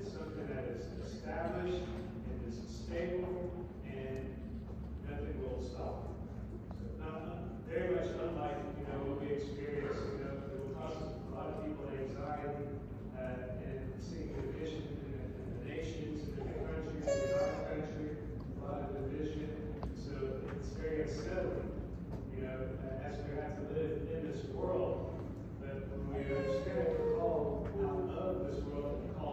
It's something that is established and is stable and nothing will stop it. Uh, very much unlike, you know, what we experience, you know, it will cause a lot of people anxiety uh, and seeing division in the, in the nations, in the countries, in our country, a lot of division. So it's very unsettling, you know, uh, as we have to live in this world. But when we understand we're called out of this world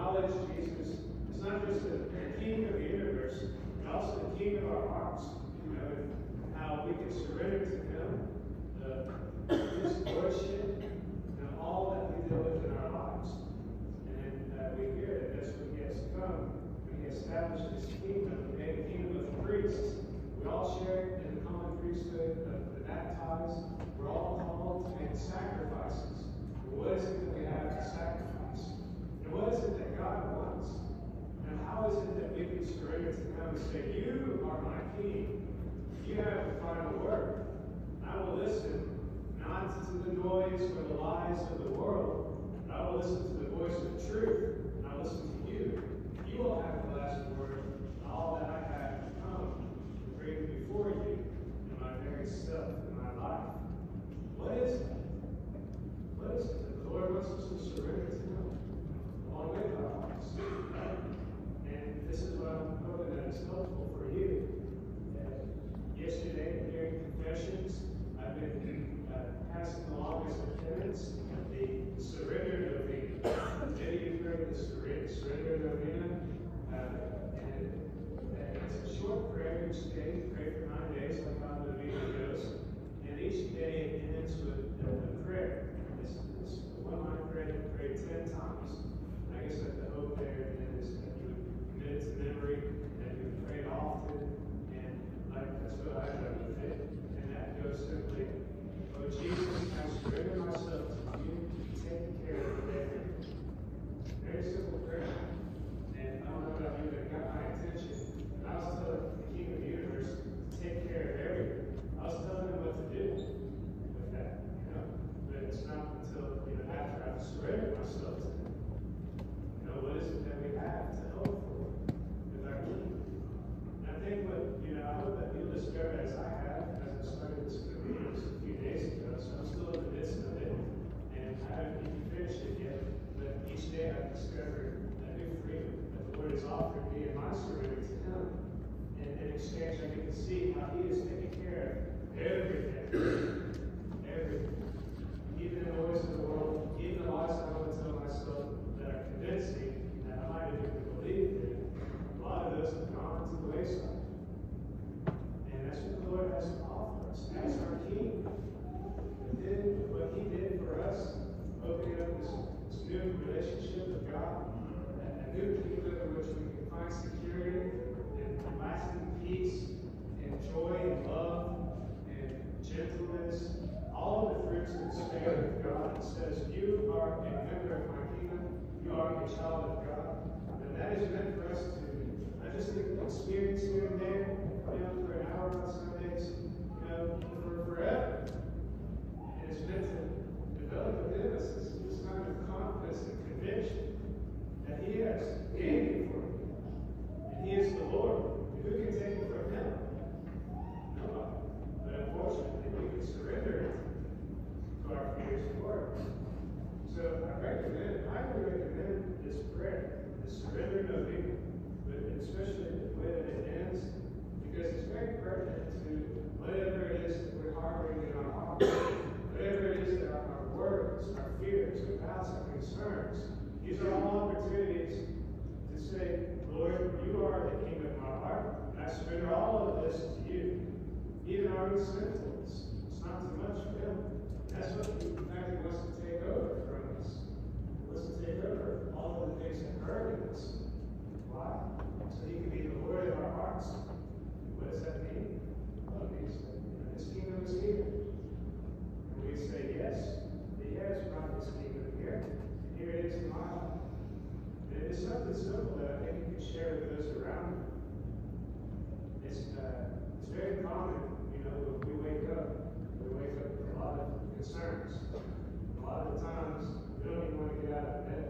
acknowledge Jesus is not just the, the king of the universe, but also the king of our hearts. You know, how we can surrender to him, the, his worship, and all that we deal with in our lives. And uh, we hear that that's when he has come, when he established his kingdom, he made a kingdom of priests. We all share in the common priesthood of the baptized. We're all called to make sacrifices. What is it that we have to sacrifice? What is it that God wants? And how is it that we can surrender to Him and say, You are my King. You have the final word. I will listen not to the noise or the lies of the world. I will listen to the voice of truth. And I will listen to you. You will have the last word. All that I have. Child of God. And that is meant for us to not just experience here and there, you know, for an hour on Sundays, you know, for forever. And it's meant to develop within us this, this kind of confidence and conviction that He has gained for me. And He is the Lord. Who can take it from Him? Nobody. But unfortunately, we can surrender it to our fears and worries. So I recommend, I recommend the Surrender Novena, but especially the way that it ends, because it's very pertinent to whatever it is that we're harboring in our heart, whatever it is that our, our worries, our fears, our doubts, our concerns. These are all opportunities to say, Lord, you are the king of my heart, and I surrender all of this to you. Even our own sinfulness. It's not too much for him. That's what he, in fact, wants to take over from us. He wants to take over all of the things that hurt us. Why? So he can be the Lord of our hearts. What does that mean? Well, it means that his kingdom is here. And we say, yes, he has brought his kingdom here. And here it is in my life. And it is something simple that I think you can share with those around you. It's, uh, it's very common, you know, when we wake up, we wake up with a lot of concerns. A lot of the times, we don't even want to get out of bed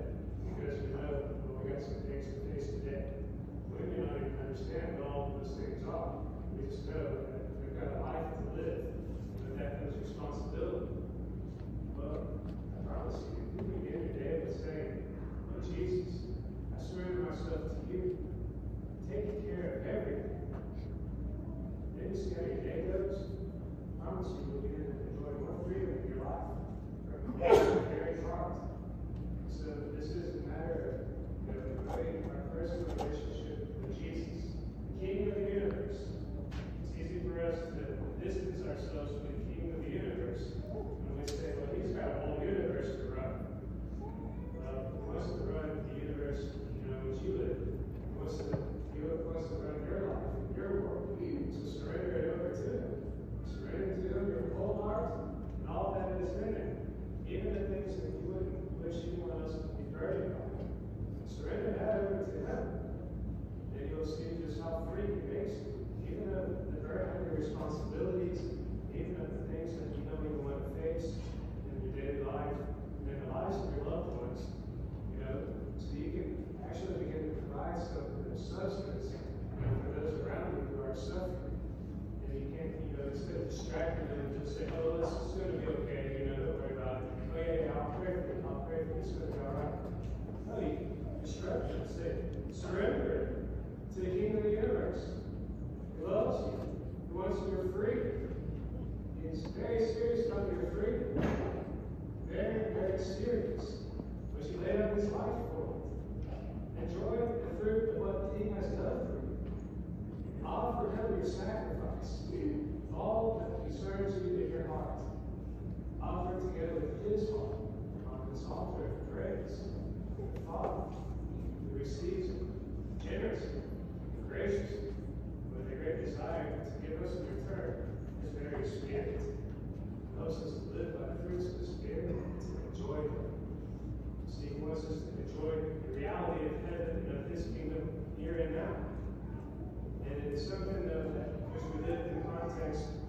because we know, we got some things to face today. We may not even understand all those things are. We just know that we've got a life to live, and that comes responsibility. But I promise you, if you begin your day with saying, Lord Jesus, I surrender myself to you. Take care of everything. Then you see how your generously, graciously, with a great desire to give us in return his very spirit. He helps us to live by the fruits of the Spirit and to enjoy them. See, he wants us to enjoy the reality of heaven and of his kingdom here and now. And it's something though that as we live in context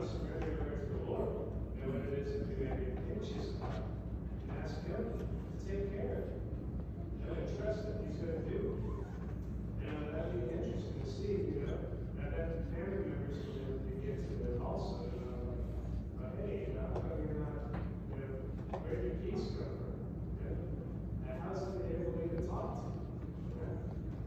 was to the Lord and what it is to do anxious about and ask Him to take care of it. And I trust that He's going to do it. And that'd be interesting to see, you know, and then family members will begin to live also. But hey, how you're you know, where your come from? And how's it going to talk to? You?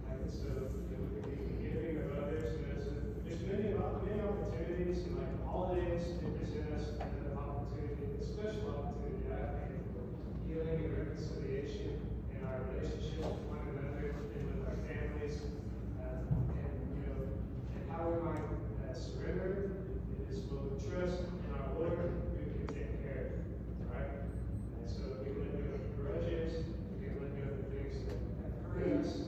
And so, you know, giving of others, there's, there's many, many opportunities, and like, holidays, it presents an opportunity, a special opportunity, I think, for healing and reconciliation in our relationship with one another and with our families, uh, and you know, and how we might uh, surrender in this mode of trust and our Lord who can take care of it, right? And so we let go of grudges, we can let go of the things that hurt us.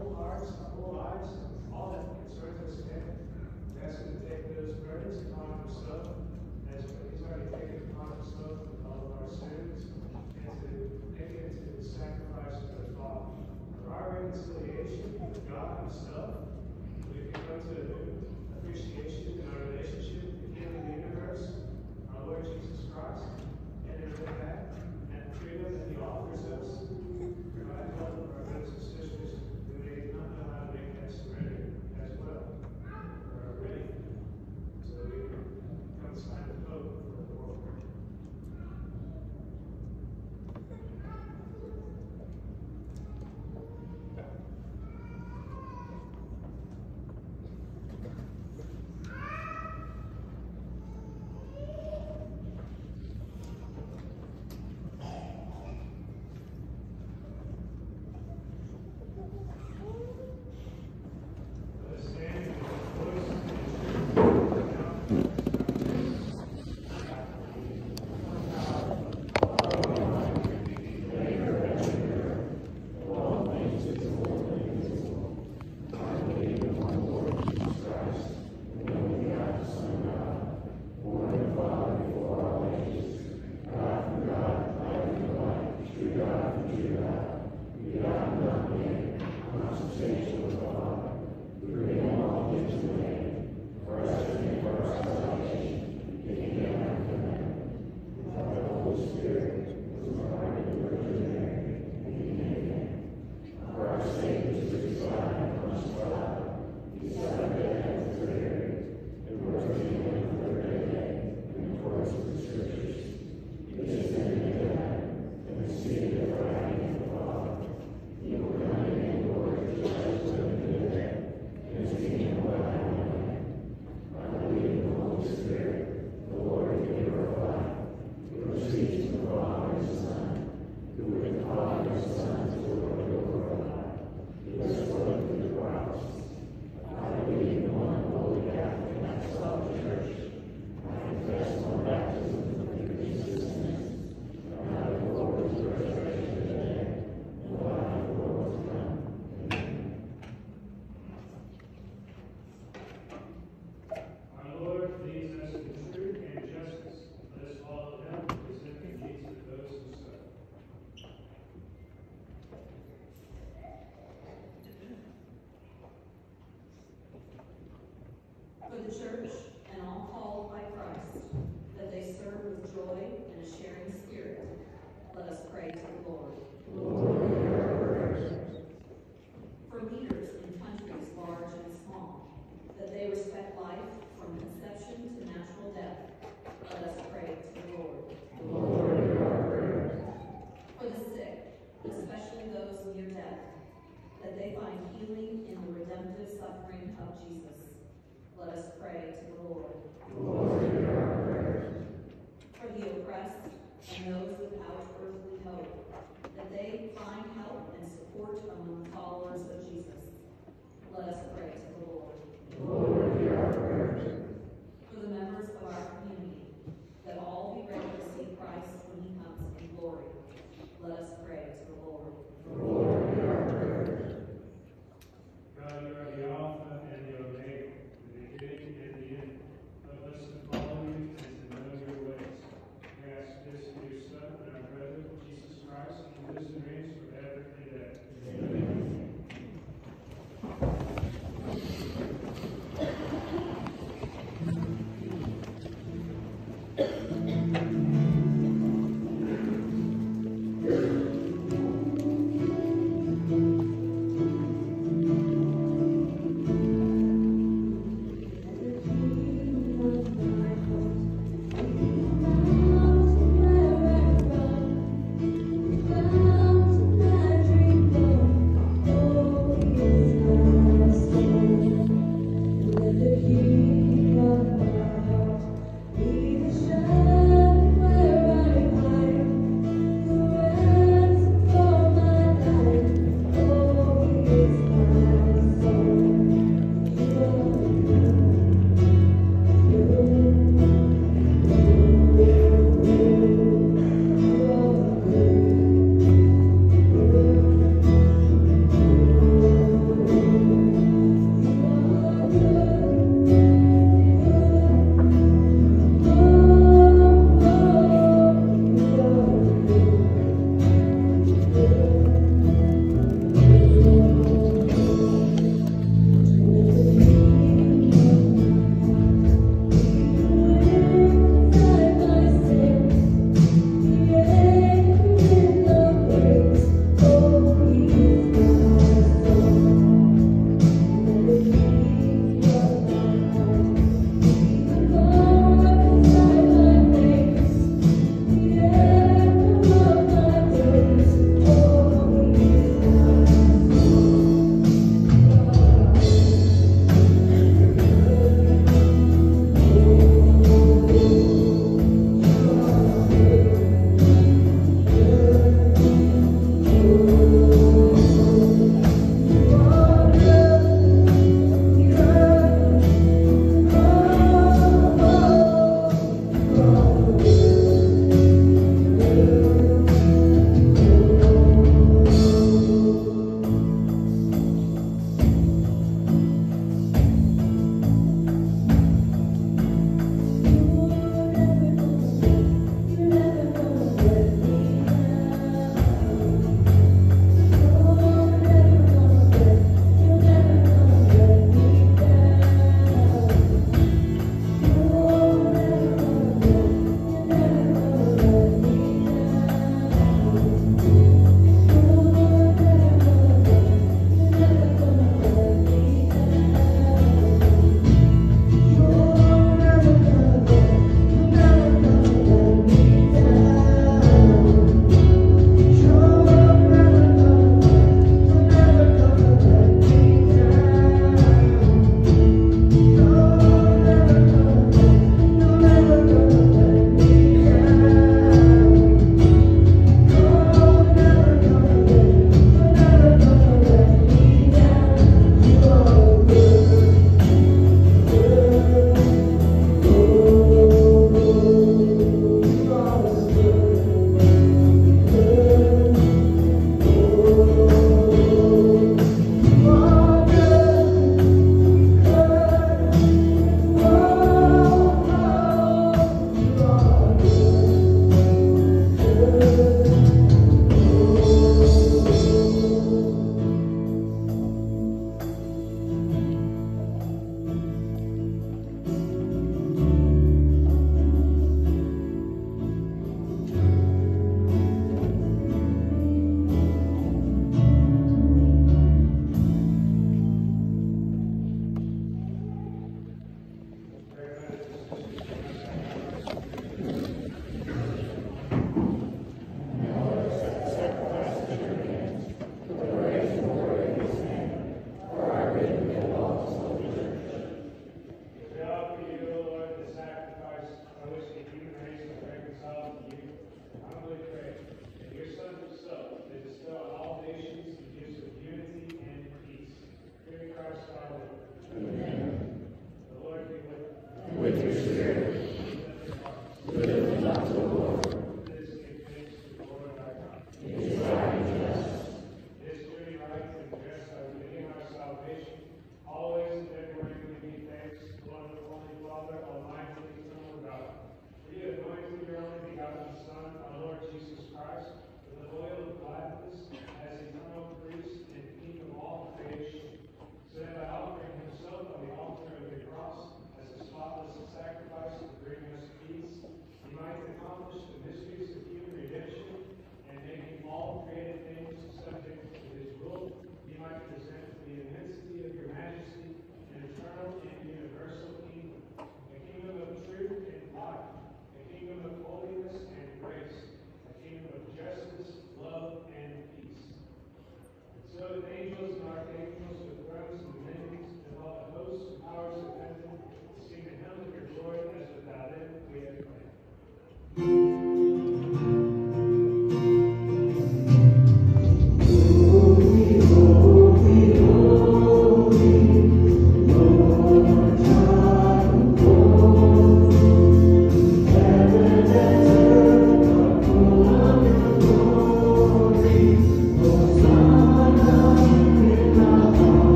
whole lives, our whole lives, all that concerns us today. We ask to take those burdens upon Himself as He's already taken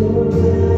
so bad.